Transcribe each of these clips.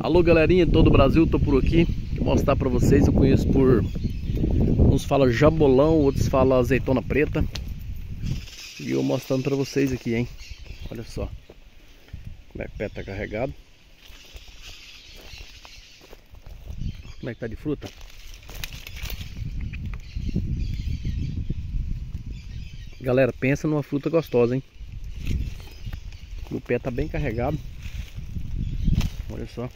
Alô galerinha de todo o Brasil, tô por aqui. Vou mostrar pra vocês, eu conheço por Uns falam jambolão, outros falam azeitona preta. E eu mostrando pra vocês aqui, hein. Olha só Como é que o pé tá carregado. Como é que tá de fruta? Galera, pensa numa fruta gostosa, hein. O pé tá bem carregado Olha só.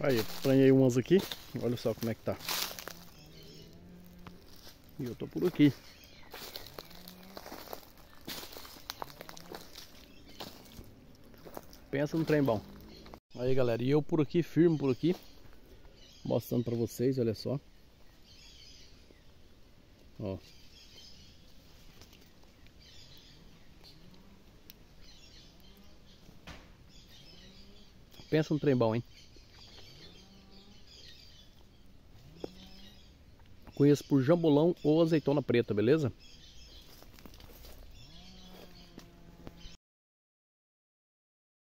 Aí, estranhei umas aqui. Olha só como é que tá. E eu tô por aqui. Pensa no trem bom. Aí galera, e eu por aqui, firme por aqui. Mostrando pra vocês, olha só. Ó. Pensa no trem bom, hein? Conheço por jambolão ou azeitona preta, beleza?